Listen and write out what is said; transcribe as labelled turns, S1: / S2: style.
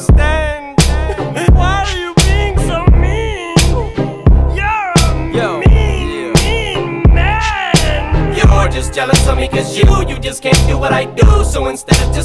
S1: understand. Why are you being so mean? You're a
S2: Yo,
S1: mean, mean man.
S2: You're just jealous of me cause you, you just can't do what I do So instead of just